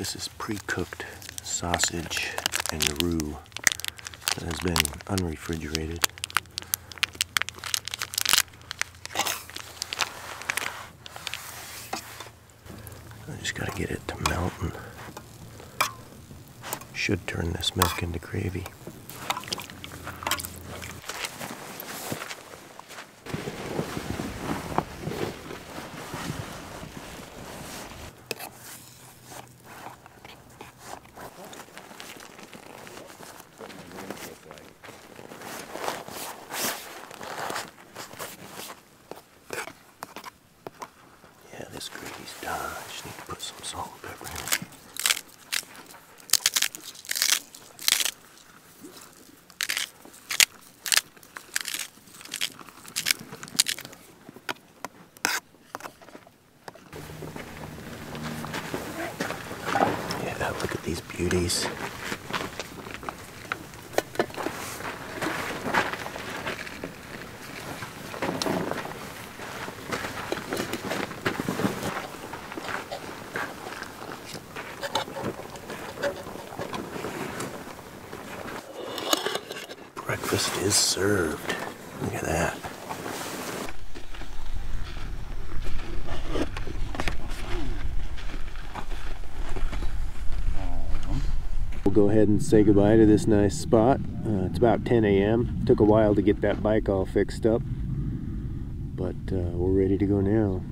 This is pre-cooked sausage and roux that has been unrefrigerated. I just gotta get it to melt and should turn this milk into gravy. Yeah, this gravy's done. I just need to put some salt and pepper in it. Yeah, look at these beauties. Breakfast is served. We'll go ahead and say goodbye to this nice spot. Uh, it's about 10 a.m. Took a while to get that bike all fixed up, but uh, we're ready to go now.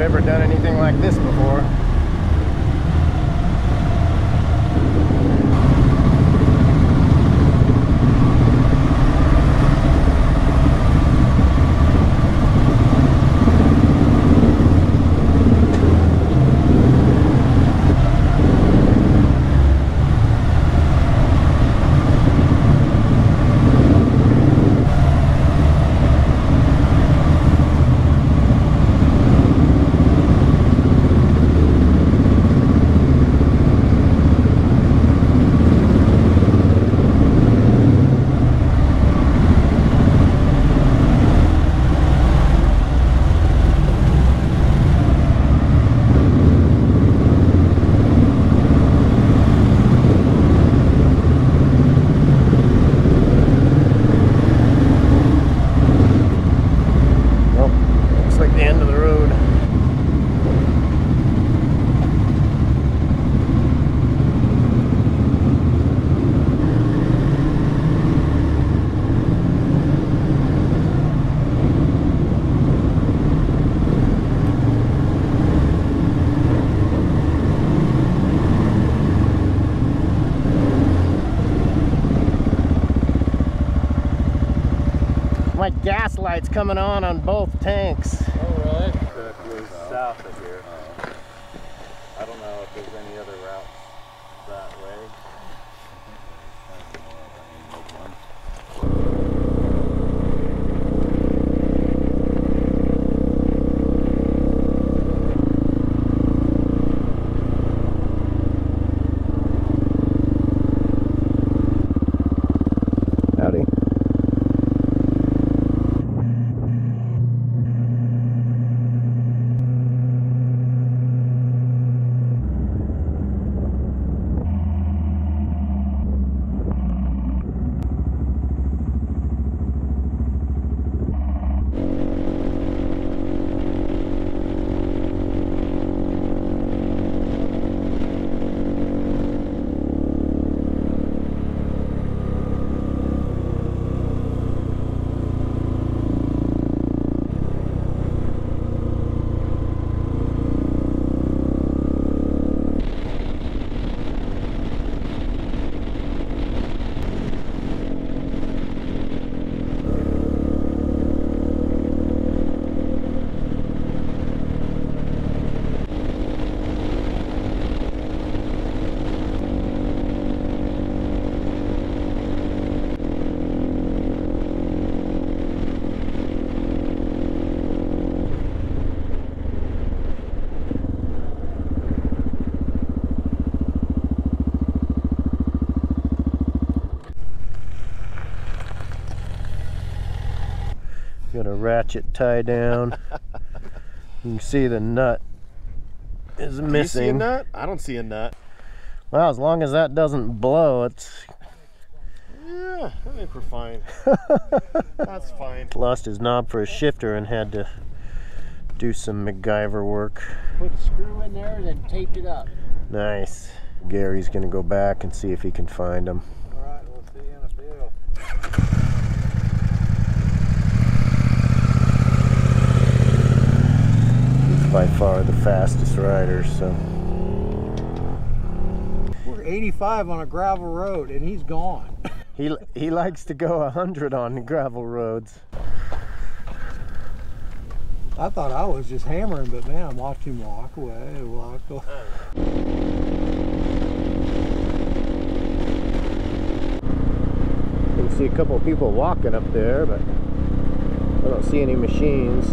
Ever done anything gas lights coming on on both tanks. Oh, really? That goes south of here. I don't know if there's any other routes that way. Howdy. Got a ratchet tie down. you can see the nut is Do you see a missing. nut? I don't see a nut. Well, as long as that doesn't blow, it's Yeah, I think we're fine. That's fine. lost his knob for a shifter and had to do some MacGyver work. Put a screw in there, and then taped it up. Nice. Gary's gonna go back and see if he can find him. All right, we'll see you in a few. By far the fastest rider, so We're 85 on a gravel road, and he's gone. he he likes to go 100 on gravel roads. I thought I was just hammering, but man, I'm watching him walk away, walk away. You can see a couple of people walking up there, but I don't see any machines.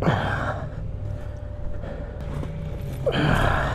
Ugh.